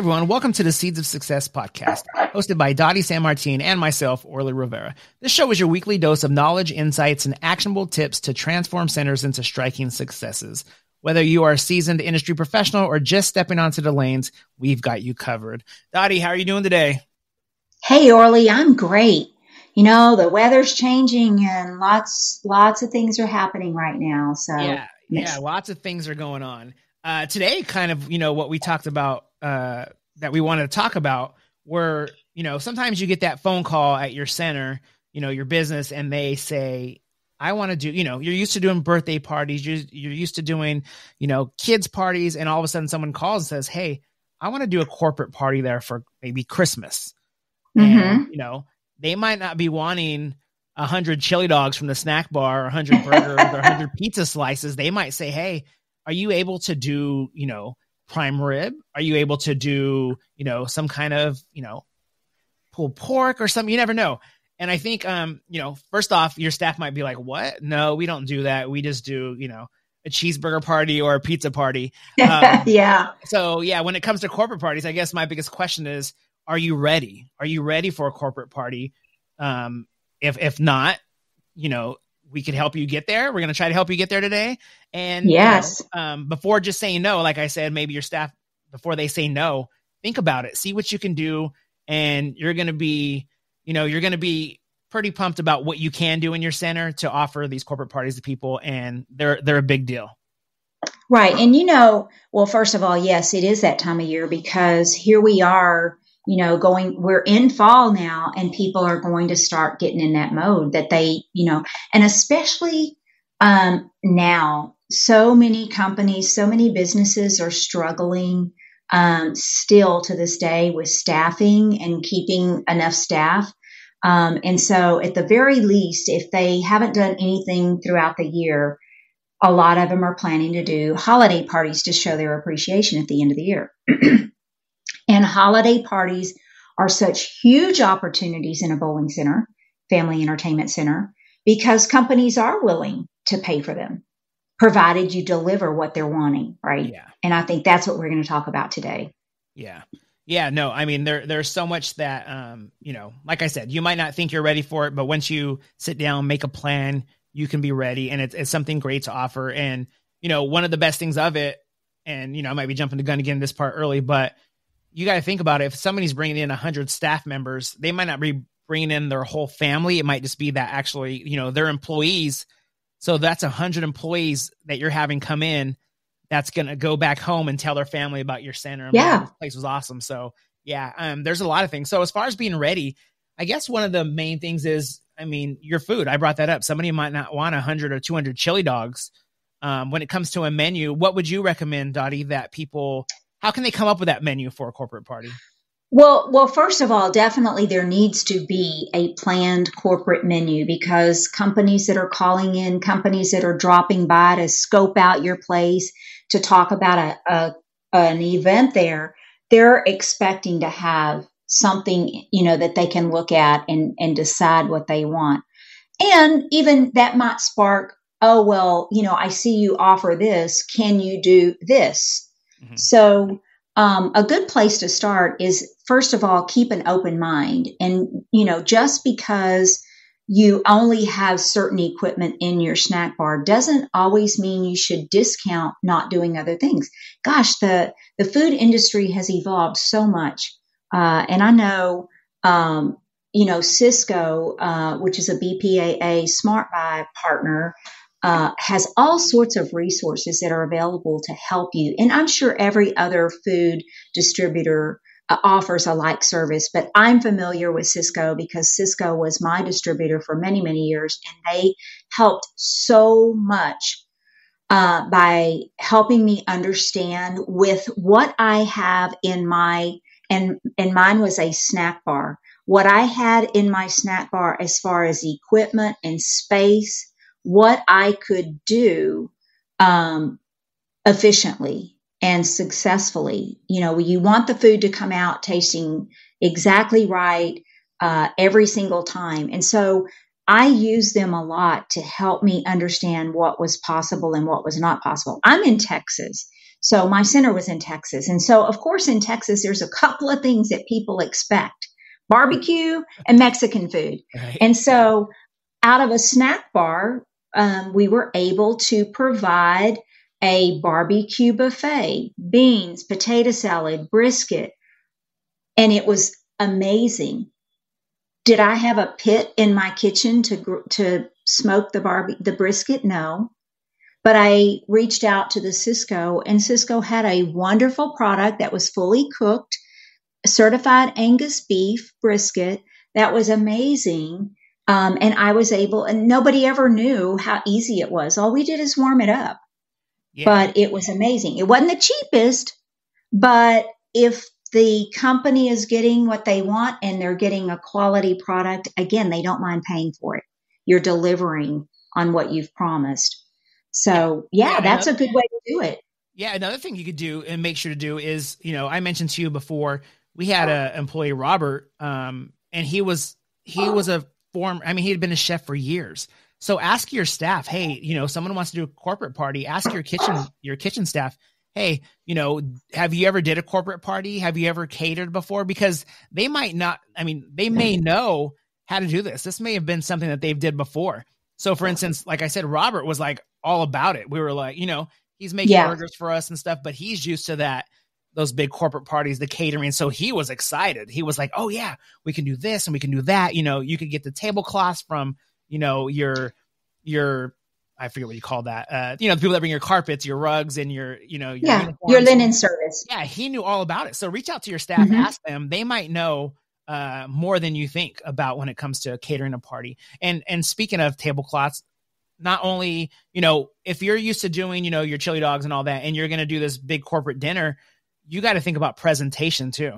everyone. Welcome to the Seeds of Success podcast, hosted by Dottie San Martin and myself, Orly Rivera. This show is your weekly dose of knowledge, insights, and actionable tips to transform centers into striking successes. Whether you are a seasoned industry professional or just stepping onto the lanes, we've got you covered. Dottie, how are you doing today? Hey, Orly, I'm great. You know, the weather's changing and lots lots of things are happening right now. So Yeah, yeah, lots of things are going on. Uh, today, kind of, you know, what we talked about uh, that we wanted to talk about were, you know, sometimes you get that phone call at your center, you know, your business, and they say, I want to do, you know, you're used to doing birthday parties, you're, you're used to doing, you know, kids parties, and all of a sudden someone calls and says, Hey, I want to do a corporate party there for maybe Christmas. Mm-hmm. And, you know, they might not be wanting a hundred chili dogs from the snack bar, a hundred burgers, or a hundred pizza slices. They might say, Hey, are you able to do, you know, prime rib? Are you able to do, you know, some kind of, you know, pulled pork or something? You never know. And I think, um, you know, first off, your staff might be like, "What? No, we don't do that. We just do, you know, a cheeseburger party or a pizza party." Um, yeah. So yeah, when it comes to corporate parties, I guess my biggest question is, are you ready? Are you ready for a corporate party? Um, if if not, you know, we could help you get there. We're going to try to help you get there today. And yes, you know, um, before just saying no, like I said, maybe your staff before they say no, think about it, see what you can do, and you're going to be, you know, you're going to be pretty pumped about what you can do in your center to offer these corporate parties to people, and they're they're a big deal. Right, and you know, well, first of all, yes, it is that time of year because here we are you know, going, we're in fall now and people are going to start getting in that mode that they, you know, and especially um, now, so many companies, so many businesses are struggling um, still to this day with staffing and keeping enough staff. Um, and so, at the very least, if they haven't done anything throughout the year, a lot of them are planning to do holiday parties to show their appreciation at the end of the year. And holiday parties are such huge opportunities in a bowling center, family entertainment center, because companies are willing to pay for them, provided you deliver what they're wanting, right? Yeah. And I think that's what we're going to talk about today. Yeah. Yeah, no, I mean there there's so much that um, you know, like I said, you might not think you're ready for it, but once you sit down, make a plan, you can be ready and it's, it's something great to offer and you know, one of the best things of it and you know, I might be jumping the gun again this part early, but you got to think about it. If somebody's bringing in 100 staff members, they might not be bringing in their whole family. It might just be that actually, you know, their employees. So that's 100 employees that you're having come in that's going to go back home and tell their family about your center. And yeah. This place was awesome. So, yeah, um, there's a lot of things. So, as far as being ready, I guess one of the main things is, I mean, your food. I brought that up. Somebody might not want 100 or 200 chili dogs. Um, when it comes to a menu, what would you recommend, Dottie, that people how can they come up with that menu for a corporate party? Well, well, first of all, definitely there needs to be a planned corporate menu because companies that are calling in, companies that are dropping by to scope out your place to talk about a, a an event there, they're expecting to have something, you know, that they can look at and, and decide what they want. And even that might spark, oh, well, you know, I see you offer this. Can you do this? Mm-hmm. So, um, a good place to start is first of all, keep an open mind. And, you know, just because you only have certain equipment in your snack bar doesn't always mean you should discount not doing other things. Gosh, the, the food industry has evolved so much. Uh, and I know, um, you know, Sysco, uh, which is a BPAA Smart Buy partner, uh, has all sorts of resources that are available to help you. And I'm sure every other food distributor uh, offers a like service, but I'm familiar with Sysco because Sysco was my distributor for many, many years, and they helped so much uh, by helping me understand with what I have in my and and mine was a snack bar. What I had in my snack bar as far as equipment and space what I could do um, efficiently and successfully. You know, you want the food to come out tasting exactly right uh, every single time. And so I use them a lot to help me understand what was possible and what was not possible. I'm in Texas. So my center was in Texas. And so, of course, in Texas, there's a couple of things that people expect barbecue and Mexican food. Right. And so, out of a snack bar, um, we were able to provide a barbecue buffet, beans, potato salad, brisket, and it was amazing. Did I have a pit in my kitchen to to smoke the barbie the brisket? No. But I reached out to the Sysco and Sysco had a wonderful product that was fully cooked, certified Angus beef brisket that was amazing. Um, and I was able, and nobody ever knew how easy it was. All we did is warm it up. Yeah. But it was amazing. It wasn't the cheapest, but if the company is getting what they want and they're getting a quality product, again, they don't mind paying for it. You're delivering on what you've promised. So, yeah, yeah that's a good way to do it. Yeah, another thing you could do and make sure to do is, you know, I mentioned to you before, we had an employee, Robert, um, and he was he was a form. I mean, he had been a chef for years. So ask your staff, hey, you know, someone wants to do a corporate party. Ask your kitchen your kitchen staff, hey, you know, have you ever did a corporate party? Have you ever catered before? Because they might not. I mean, they may know how to do this. This may have been something that they've did before. So, for instance, like I said, Robert was like all about it. We were like, you know, he's making yeah. burgers for us and stuff, but he's used to that those big corporate parties, the catering. So he was excited. He was like, "Oh yeah, we can do this and we can do that." You know, you could get the tablecloths from you know your your I forget what you call that. Uh, you know, the people that bring your carpets, your rugs, and your you know your yeah your linen service. Yeah, he knew all about it. So reach out to your staff, mm-hmm. ask them. They might know uh, more than you think about when it comes to catering a party. And and speaking of tablecloths, not only you know if you're used to doing you know your chili dogs and all that, and you're going to do this big corporate dinner you got to think about presentation too.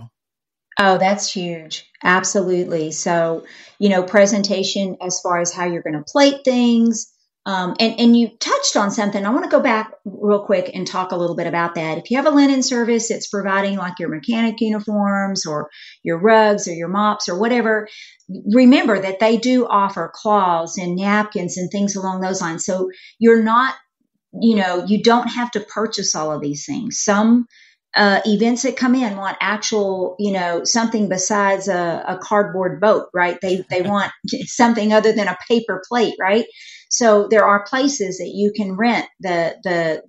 Oh, that's huge. Absolutely. So, you know, presentation as far as how you're going to plate things. Um, and, and you touched on something. I want to go back real quick and talk a little bit about that. If you have a linen service, it's providing like your mechanic uniforms or your rugs or your mops or whatever. Remember that they do offer cloths and napkins and things along those lines. So you're not, you know, you don't have to purchase all of these things. Some uh, events that come in want actual, you know, something besides a, a cardboard boat, right? They they want something other than a paper plate, right? So there are places that you can rent the the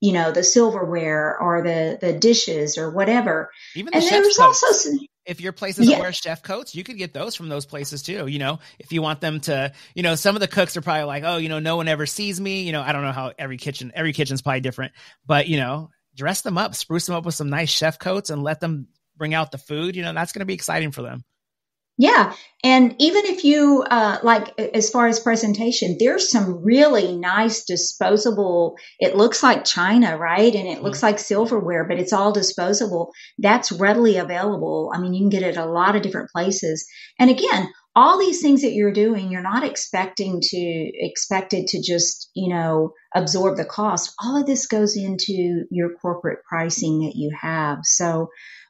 you know the silverware or the the dishes or whatever. Even the and there's coats. also if your place doesn't yeah. wear chef coats, you could get those from those places too. You know, if you want them to, you know, some of the cooks are probably like, oh, you know, no one ever sees me. You know, I don't know how every kitchen, every kitchen's probably different, but you know, dress them up, spruce them up with some nice chef coats and let them bring out the food. You know, that's going to be exciting for them. Yeah. And even if you, uh, like, as far as presentation, there's some really nice disposable, it looks like china, right? And it mm-hmm. looks like silverware, but it's all disposable. That's readily available. I mean, you can get it a lot of different places. And again, all these things that you're doing, you're not expecting to expected to just, you know, absorb the cost. All of this goes into your corporate pricing that you have. So,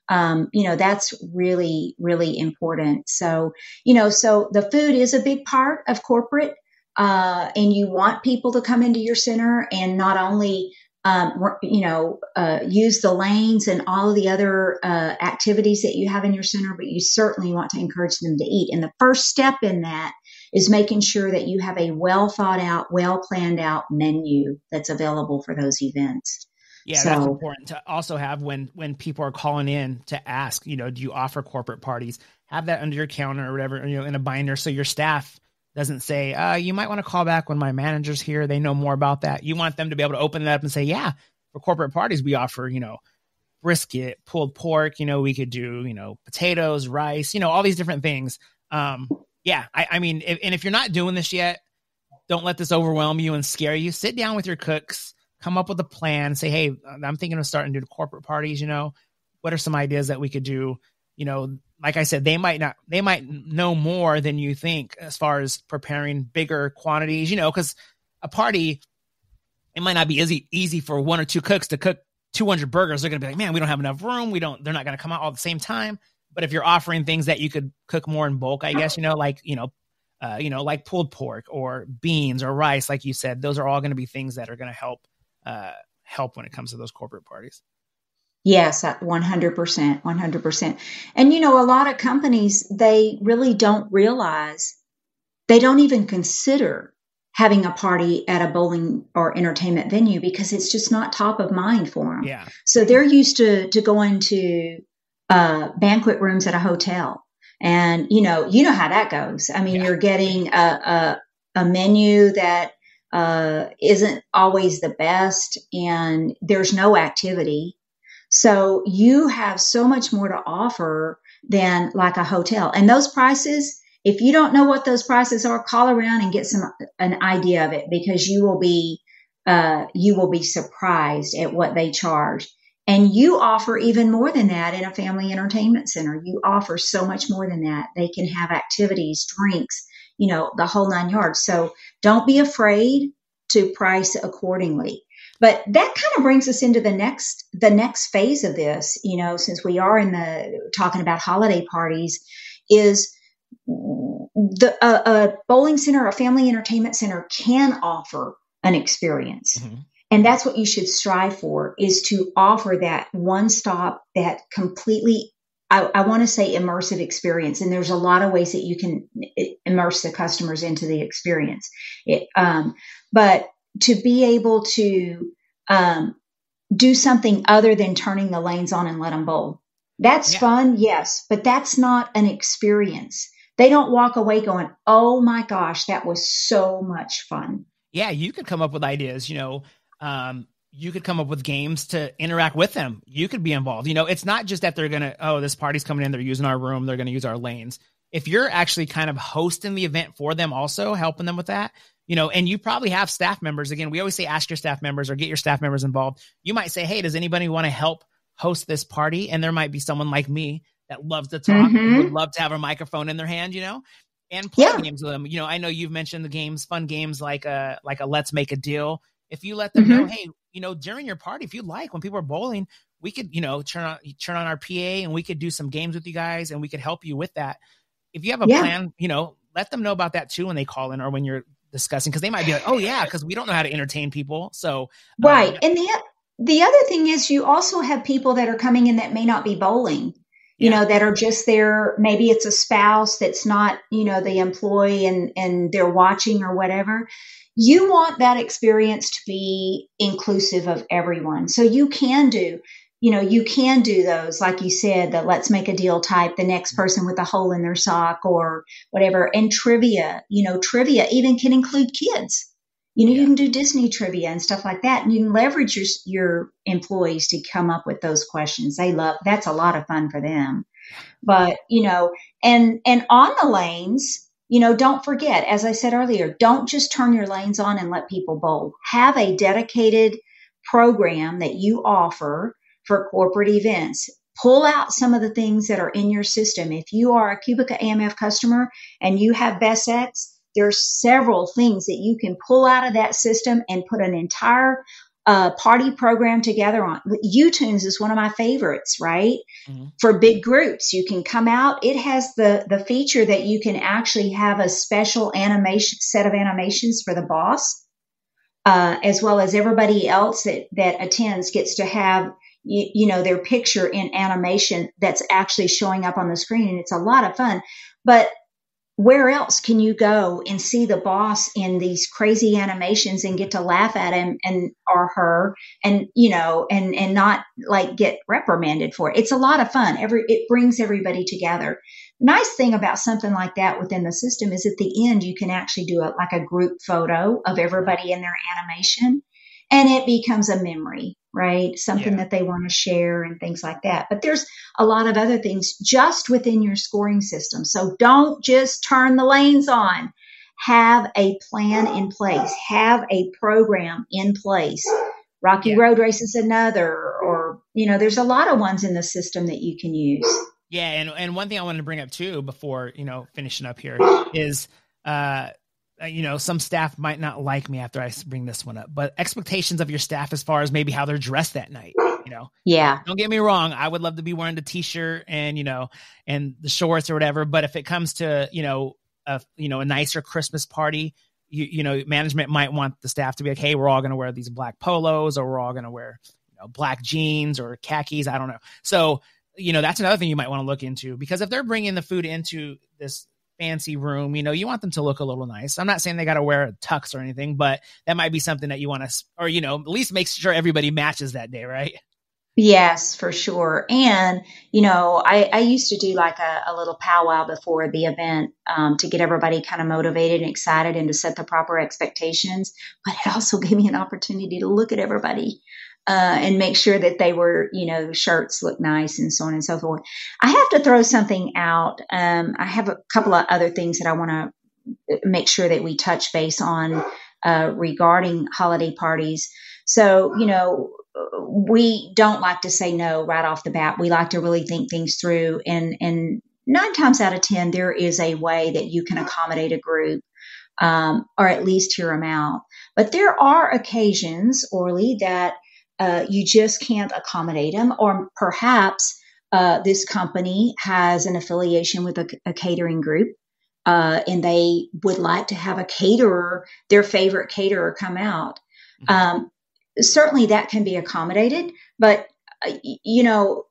um, you know, that's really, really important. So, you know, so the food is a big part of corporate. Uh, and you want people to come into your center and not only um, you know, uh, use the lanes and all of the other uh, activities that you have in your center, but you certainly want to encourage them to eat. And the first step in that is making sure that you have a well thought out, well planned out menu that's available for those events. Yeah, so, that's important to also have when when people are calling in to ask, you know, do you offer corporate parties? Have that under your counter or whatever, you know, in a binder so your staff doesn't say, uh, you might want to call back when my manager's here. They know more about that. You want them to be able to open it up and say, yeah, for corporate parties, we offer, you know, brisket, pulled pork, you know, we could do, you know, potatoes, rice, you know, all these different things. Um, yeah, I, I mean, if, and if you're not doing this yet, don't let this overwhelm you and scare you. Sit down with your cooks, come up with a plan, say, hey, I'm thinking of starting to do corporate parties, you know, what are some ideas that we could do? You know, like I said, they might not, they might know more than you think as far as preparing bigger quantities, you know, because a party, it might not be easy, easy for one or two cooks to cook 200 burgers. They're going to be like, man, we don't have enough room. We don't, they're not going to come out all at the same time. But if you're offering things that you could cook more in bulk, I guess, you know, like, you know, uh, you know, like pulled pork or beans or rice, like you said, those are all going to be things that are going to help, uh, help when it comes to those corporate parties. Yes, 100%, 100%. And you know, a lot of companies, they really don't realize, they don't even consider having a party at a bowling or entertainment venue because it's just not top of mind for them. Yeah. So they're used to to going to uh, banquet rooms at a hotel, and you know, you know how that goes. I mean, yeah. you're getting a, a, a menu that uh, isn't always the best, and there's no activity. So you have so much more to offer than like a hotel, and those prices. If you don't know what those prices are, call around and get some an idea of it because you will be uh, you will be surprised at what they charge. And you offer even more than that in a family entertainment center. You offer so much more than that. They can have activities, drinks, you know, the whole nine yards. So don't be afraid to price accordingly. But that kind of brings us into the next the next phase of this, you know, since we are in the talking about holiday parties, is the a, a bowling center, a family entertainment center can offer an experience. Mm-hmm. And that's what you should strive for is to offer that one stop, that completely, I, I want to say immersive experience. And there's a lot of ways that you can immerse the customers into the experience. It, um, but to be able to um, do something other than turning the lanes on and let them bowl. That's yeah. fun, yes, but that's not an experience. They don't walk away going, oh my gosh, that was so much fun. Yeah, you could come up with ideas, you know, um, you could come up with games to interact with them. You could be involved. You know, it's not just that they're going to, oh, this party's coming in, they're using our room, they're going to use our lanes. If you're actually kind of hosting the event for them, also helping them with that, you know, and you probably have staff members. Again, we always say ask your staff members or get your staff members involved. You might say, hey, does anybody want to help host this party? And there might be someone like me that loves to talk, mm-hmm. would love to have a microphone in their hand, you know, and play yeah. games with them. You know, I know you've mentioned the games, fun games like a like a let's make a deal if you let them mm-hmm. know, hey, you know, during your party, if you like, when people are bowling, we could, you know, turn on turn on our PA and we could do some games with you guys and we could help you with that. If you have a yeah. plan, you know, let them know about that too when they call in or when you're discussing because they might be like, oh yeah, because we don't know how to entertain people. So right, um, and the the other thing is you also have people that are coming in that may not be bowling you yeah. know that are just there maybe it's a spouse that's not you know the employee and and they're watching or whatever you want that experience to be inclusive of everyone. So you can do, you know, you can do those, like you said, the let's make a deal type, the next person with a hole in their sock or whatever. And trivia, you know, trivia even can include kids. You know, yeah. you can do Disney trivia and stuff like that. And you can leverage your, your employees to come up with those questions. They love, that's a lot of fun for them. But, you know, and, and on the lanes, you know, don't forget, as I said earlier, don't just turn your lanes on and let people bowl. Have a dedicated program that you offer for corporate events. Pull out some of the things that are in your system. If you are a Qubica AMF customer and you have BES X, there's several things that you can pull out of that system and put an entire a party program together on. Utunes is one of my favorites, right? Mm-hmm. For big groups, you can come out. It has the the feature that you can actually have a special animation set of animations for the boss, uh, as well as everybody else that that attends gets to have you, you know their picture in animation that's actually showing up on the screen, and it's a lot of fun. But where else can you go and see the boss in these crazy animations and get to laugh at him and or her and you know and and not like get reprimanded for it? It's a lot of fun. Every it brings everybody together. Nice thing about something like that within the system is at the end you can actually do a, like a group photo of everybody in their animation and it becomes a memory right? Something yeah. that they want to share and things like that. But there's a lot of other things just within your scoring system. So don't just turn the lanes on. Have a plan in place. Have a program in place. Rocky yeah. Road Race is another, or, you know, there's a lot of ones in the system that you can use. Yeah. And, and one thing I wanted to bring up too before, you know, finishing up here is, uh, uh, Uh, you know, some staff might not like me after I bring this one up, but expectations of your staff as far as maybe how they're dressed that night, you know. Yeah. Don't get me wrong, I would love to be wearing the t-shirt and, you know, and the shorts or whatever, but if it comes to, you know, a you know, a nicer Christmas party, you, you know, management might want the staff to be like, hey, we're all going to wear these black polos or we're all going to wear you know, black jeans or khakis. I don't know. So, you know, that's another thing you might want to look into because if they're bringing the food into this fancy room, you know, you want them to look a little nice. I'm not saying they got to wear a tux or anything, but that might be something that you want to, or, you know, at least make sure everybody matches that day, right? Yes, for sure. And, you know, I, I used to do like a, a little powwow before the event um, to get everybody kind of motivated and excited and to set the proper expectations. But it also gave me an opportunity to look at everybody uh, and make sure that they were, you know, shirts look nice and so on and so forth. I have to throw something out. Um, I have a couple of other things that I want to make sure that we touch base on uh, regarding holiday parties. So, you know, we don't like to say no right off the bat. We like to really think things through. And, and nine times out of 10, there is a way that you can accommodate a group. Um, or at least hear them out. But there are occasions, Orly, that uh, you just can't accommodate them, or perhaps uh, this company has an affiliation with a, a catering group. Uh, and they would like to have a caterer, their favorite caterer, come out. Mm-hmm. Um, certainly that can be accommodated, but uh, you know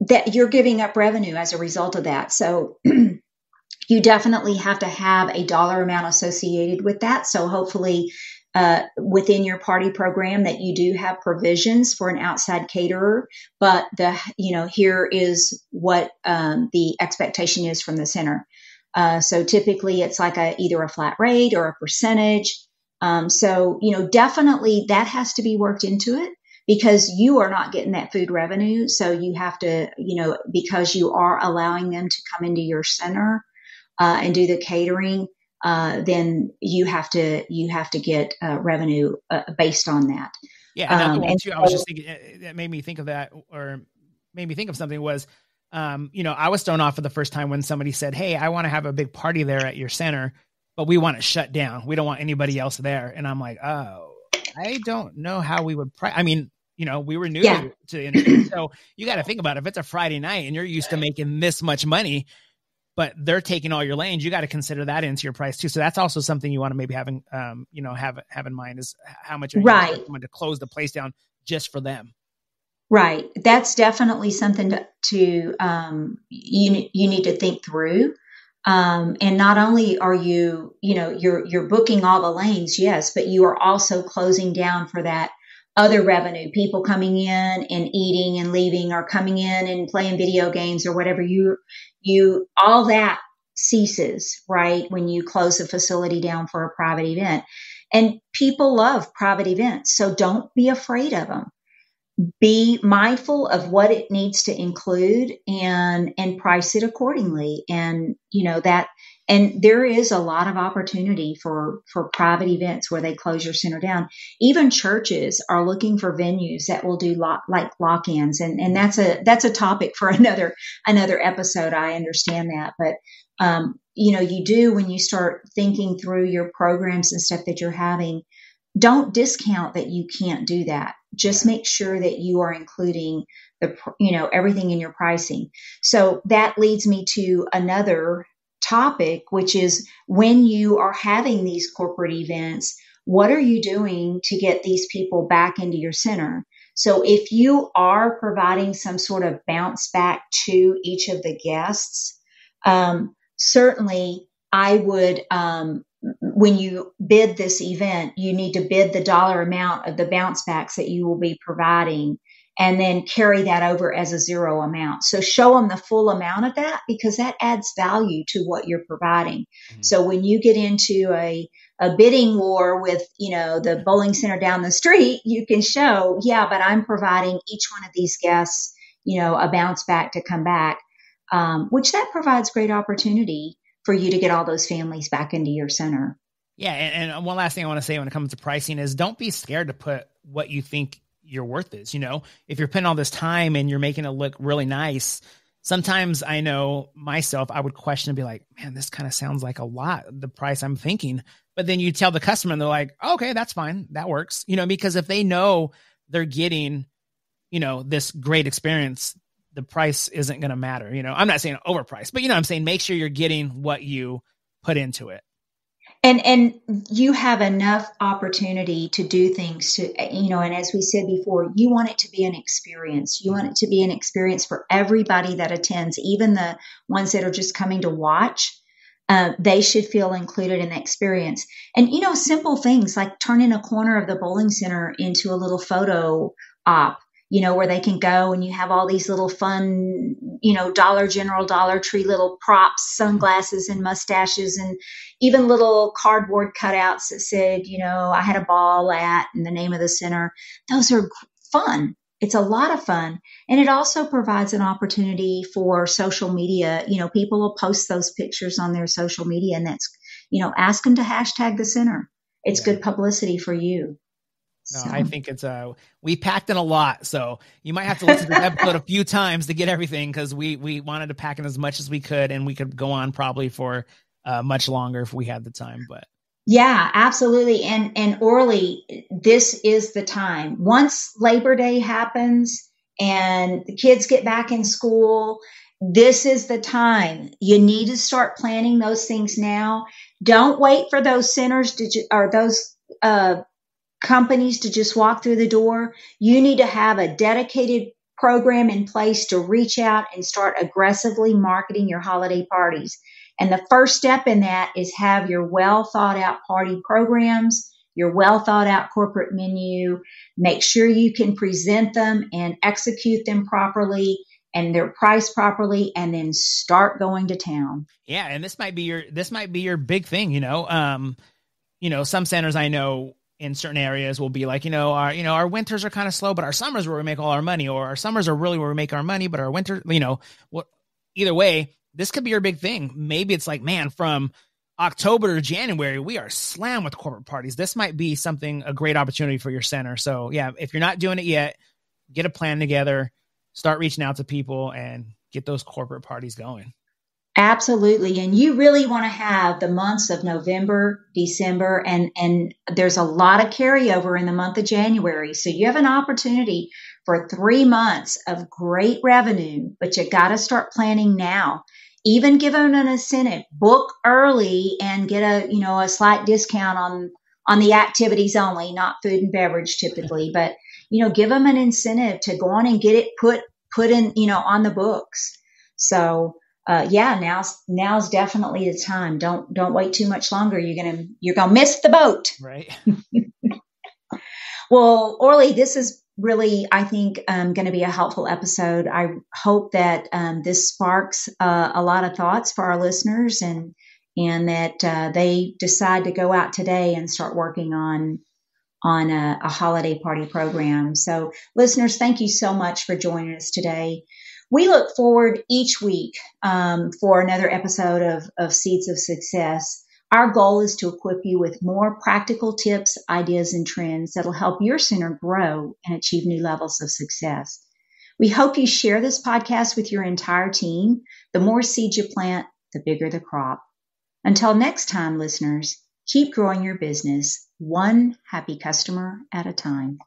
that you're giving up revenue as a result of that. So you definitely have to have a dollar amount associated with that. So hopefully uh, within your party program that you do have provisions for an outside caterer, but the you know here is what um, the expectation is from the center. Uh, so typically it's like a either a flat rate or a percentage. Um, so, you know, definitely that has to be worked into it because you are not getting that food revenue. So you have to, you know, because you are allowing them to come into your center uh, and do the catering, uh, then you have to you have to get uh, revenue uh, based on that. Yeah, and, um, and too, I was just thinking that made me think of that, or made me think of something was, um, you know, I was thrown off for the first time when somebody said, "Hey, I want to have a big party there at your center." but we want it shut down. We don't want anybody else there. And I'm like, oh, I don't know how we would. Pri- I mean, you know, we were new yeah. to, to the industry, so you got to think about it. if it's a Friday night and you're used to making this much money, but they're taking all your lanes, you got to consider that into your price too. So that's also something you want to maybe having, um, you know, have have in mind is how much right going to close the place down just for them. Right, that's definitely something to, to um, you you need to think through. Um, and not only are you, you know, you're you're booking all the lanes, yes, but you are also closing down for that other revenue, people coming in and eating and leaving, or coming in and playing video games or whatever. You you all that ceases right when you close a facility down for a private event. And people love private events, so don't be afraid of them be mindful of what it needs to include and and price it accordingly and you know that and there is a lot of opportunity for for private events where they close your center down. Even churches are looking for venues that will do lock, like lock-ins. And and that's a that's a topic for another another episode. I understand that. But um, you know you do when you start thinking through your programs and stuff that you're having don't discount that you can't do that. Just make sure that you are including the you know everything in your pricing. So that leads me to another topic which is when you are having these corporate events what are you doing to get these people back into your center? So if you are providing some sort of bounce back to each of the guests um, certainly i would um, when you bid this event, you need to bid the dollar amount of the bounce backs that you will be providing and then carry that over as a zero amount. So show them the full amount of that because that adds value to what you're providing. Mm-hmm. So when you get into a, a bidding war with, you know, the bowling center down the street, you can show, yeah, but I'm providing each one of these guests, you know, a bounce back to come back, um, which that provides great opportunity for you to get all those families back into your center. Yeah, and, and one last thing I want to say when it comes to pricing is don't be scared to put what you think your worth is. You know, if you're putting all this time and you're making it look really nice, sometimes I know myself, I would question and be like, man, this kind of sounds like a lot, the price I'm thinking. But then you tell the customer and they're like, okay, that's fine. That works. You know, because if they know they're getting, you know, this great experience, the price isn't going to matter. You know, I'm not saying overpriced, but you know, I'm saying make sure you're getting what you put into it. And and you have enough opportunity to do things to you know and as we said before you want it to be an experience. You want it to be an experience for everybody that attends even the ones that are just coming to watch uh, they should feel included in the experience. And you know simple things like turning a corner of the bowling center into a little photo op you know, where they can go and you have all these little fun, you know, Dollar General, Dollar Tree little props, sunglasses and mustaches, and even little cardboard cutouts that said, you know, I had a ball at and the name of the center. Those are fun. It's a lot of fun. And it also provides an opportunity for social media. You know, people will post those pictures on their social media and that's, you know, ask them to hashtag the center. It's yeah. good publicity for you. No, so. I think it's uh we packed in a lot, so you might have to listen to the episode a few times to get everything because we we wanted to pack in as much as we could, and we could go on probably for uh, much longer if we had the time. But yeah, absolutely. And and Orly, this is the time. Once Labor Day happens and the kids get back in school, this is the time. You need to start planning those things now. Don't wait for those centers to or those uh, companies to just walk through the door. You need to have a dedicated program in place to reach out and start aggressively marketing your holiday parties. And the first step in that is have your well thought out party programs, your well thought out corporate menu. Make sure you can present them and execute them properly and they're priced properly and then start going to town. Yeah, and this might be your this might be your big thing, you know. Um you know, some centers I know in certain areas will be like, you know, our you know, our winters are kind of slow, but our summers where we make all our money, or our summers are really where we make our money, but our winter, you know, what either way, this could be your big thing. Maybe it's like, man, from October to January, we are slammed with corporate parties. This might be something a great opportunity for your center. So yeah, if you're not doing it yet, get a plan together, start reaching out to people and get those corporate parties going. Absolutely. And you really want to have the months of November, December, and, and there's a lot of carryover in the month of January. So you have an opportunity for three months of great revenue, but you got to start planning now. Even give them an incentive, book early and get a, you know, a slight discount on, on the activities only, not food and beverage typically, but, you know, give them an incentive to go on and get it put, put in, you know, on the books. So, uh, yeah, now's now's definitely the time. Don't don't wait too much longer. You're gonna you're gonna miss the boat. Right. well, Orly, this is really I think um, going to be a helpful episode. I hope that um, this sparks uh, a lot of thoughts for our listeners and and that uh, they decide to go out today and start working on on a, a holiday party program. So, listeners, thank you so much for joining us today. We look forward each week um, for another episode of, of Seeds of Success. Our goal is to equip you with more practical tips, ideas, and trends that'll help your center grow and achieve new levels of success. We hope you share this podcast with your entire team. The more seeds you plant, the bigger the crop. Until next time, listeners, keep growing your business one happy customer at a time.